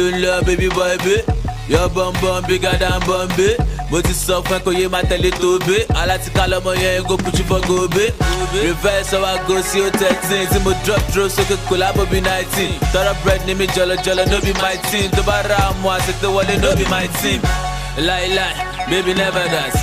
Ló ń lọ baby boy bé yọ bọ́nbọ́n bigger than Bombay mo ti sọ fún ẹ kò yé máa tẹ̀lé tó alátìká lọmọ yẹn put you for gobe reverse ọwọ́ go sí o thirteen tí mo drop throw sókè kò lábò bí nineteen. Tọrọ bread ní mi jọlọjọlọ no be my team. Tó bá ra àmọ́ àṣetẹ wọlé no be my team. Láíláí baby never dance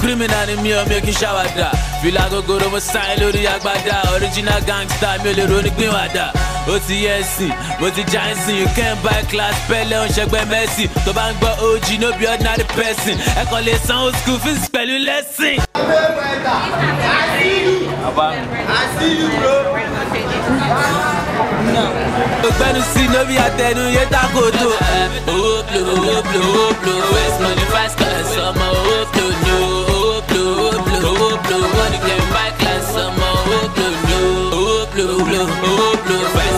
criminal ni mi ò mi ò kí n ṣàwádà fìlà gogoro mo sáyé lórí agbádá. Original gangster mi ò lè ronú gbìn wàdà ó ti ẹsìn mo ti já ẹsìn you can buy class pẹ́lẹ́ ń ṣẹgbẹ́ mẹ́sì. Tó bá ń gbọ́ og no be ordinary person. Ẹ kàn lè sanwó school fees pẹ̀lú lẹ́sìn. ògbẹ́nu sí nóbì àtẹnu yé takoto. owó plo owó plo owó plo west money fast class ọmọ owó plo ni o. Owó plo owó plo owó plo money can buy class ọmọ owó plo ni o. Owó plo plo owó plo west money fast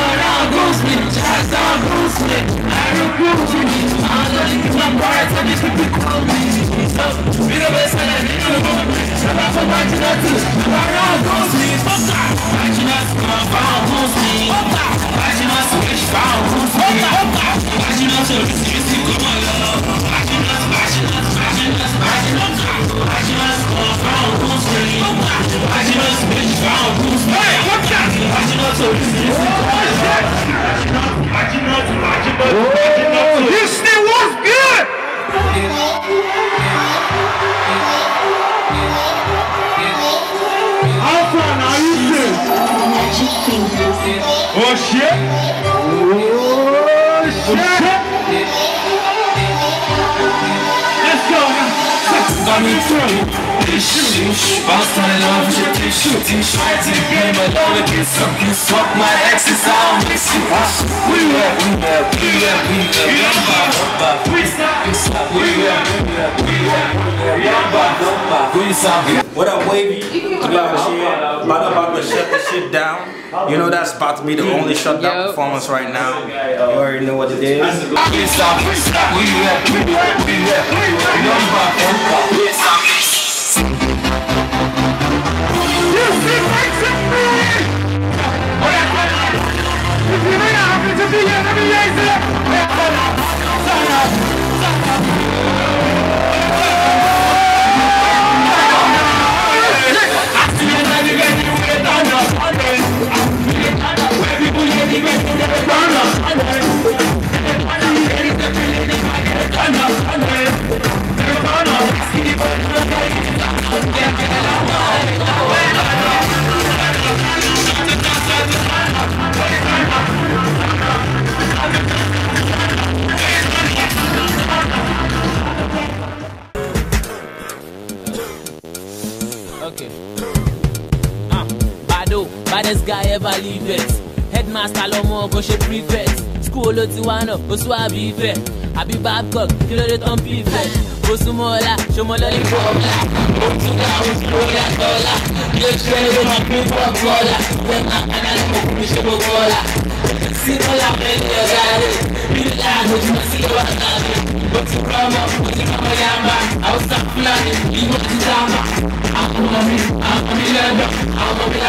Gooseman, I just I'm a for my I'm not Gooseman, fuck. I should not come about Gooseman, fuck that. I should not switch about Gooseman, don't switch, you see, come. I should not, I should not, I should not, I should I not fuck that. I should not switch about Gooseman, fuck that. I should not. Houston, what's good? How far now, Houston? Oh shit! Oh shit! Let's go now. Coming through. Bounce on and off, shit, keep shooting Straight to the game, I love to get some You fuck my exes, I'll miss you We rap, we rap, we rap, we rap Yamba, yamba, freestyle We rap, we rap, we rap Yamba, yamba, freestyle What up, Wavy? We out here, about, about to shut the shit down. You know that's about to be the only shutdown performance right now. You already know what it is. Freestyle, freestyle We rap, we rap, we rap Yamba, yamba, freestyle baddest guy ever leave it. Headmaster lọmọ kò ṣe prefect. School ló ti wá náà, ó sún àbí ìfẹ́. Àbí Babcock, kí ló dé tán prefect? Ó súnmọ́ ọ̀la, ṣọmọ lọ́lí fún ọ̀la. Ó tún dá ó tún lórí àtọ́lá. Ilé iṣẹ́ ló máa pín fún ọ̀gbọ́lá. Bẹ́ẹ̀ máa kaná ní ọkùnrin ṣe gbogbo ọ̀la. Sí ọ̀la pẹ̀lú ọ̀gá rẹ̀. Bí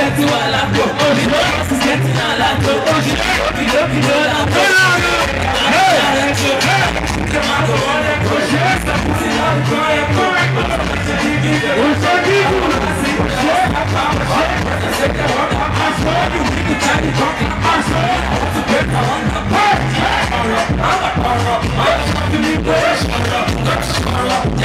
Let's do all I go. Oh, you know, let's get it all I go. Oh, you know, you know, you know, I go. Sexy man like you. Chineke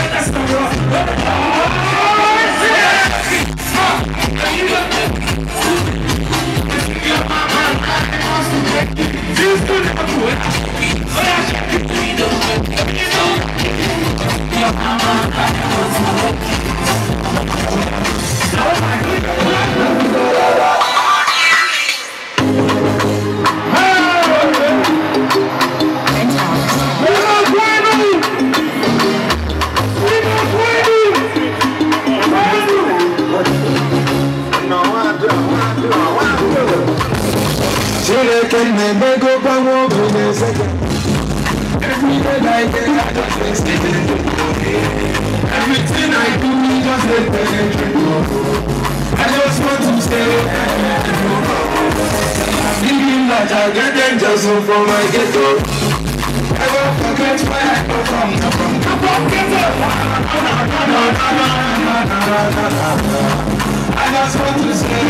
Just dey stay Everything I do just dey penetrate I just want to stay large I get angels from my ghetto I won't forget where I come from from ghetto I just want to stay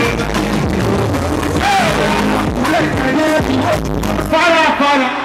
Fire, fire.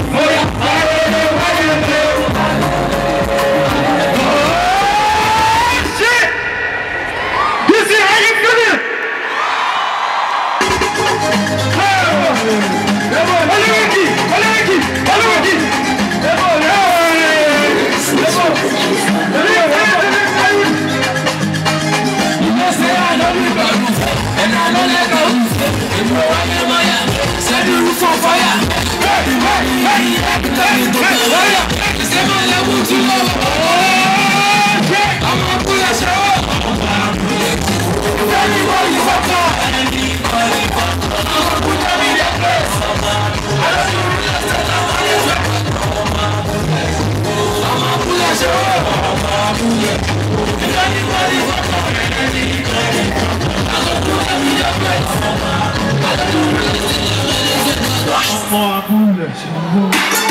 Set the roof on fire. Hey, hey, hey, hey, hey, hey. I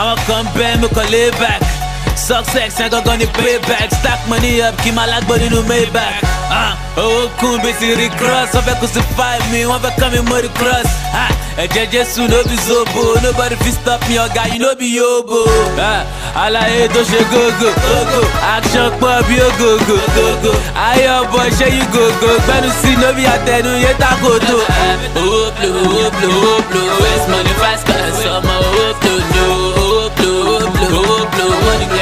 àwọn kan bẹ́ẹ̀ mo kàn lay back. Success yẹn gangan ni payback. Stack money up kí n máa lágbó nínú maybach. Ah, owó kún bí ti rí cross. Wọ́n fẹ́ five mi wọ́n fẹ́ kọ́ mi mórí cross. Ah, ẹ̀jẹ̀ jésù ló bí zobo. Nobody fit stop me ọ̀gá yìí ló bí Ah, àlàyé tó gógó. Gógó. Action pọ̀ bí gógó. Ayé ọ̀bọ̀ ṣé yí gógó. Gbẹ́nu sí lóbi àtẹnu yé takoto owó plo owó plo owó plo waste money Cold blooded